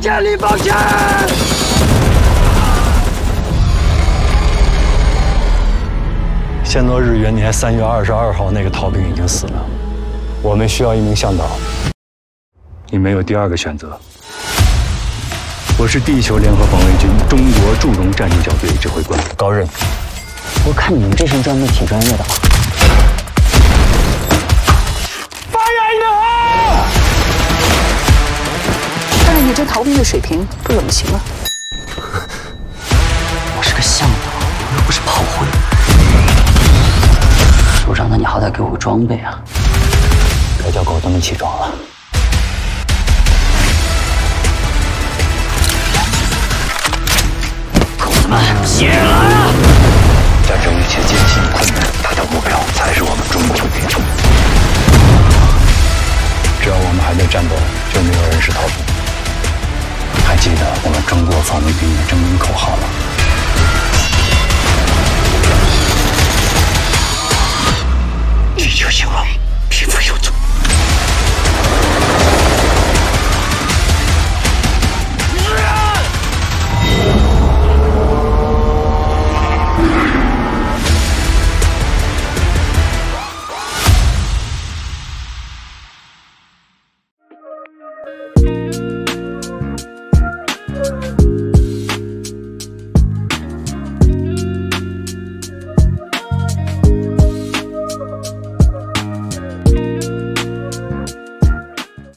建立防线。暹罗日元年三月二十二号，那个逃兵已经死了。我们需要一名向导，你没有第二个选择。我是地球联合防卫军中国驻龙战术小队指挥官高任。我看你们这身装备挺专业的啊。看来你这逃兵的水平不怎么行啊。我是个向导，又不是炮灰。首长，那你好歹给我个装备啊！别叫狗子们起床了。狗子们，起来啊！战胜一切艰辛困难，达到目标才是我们中国的命。只要我们还在战斗，就没有人是逃兵。记得我们中国防卫兵的征兵口号吗？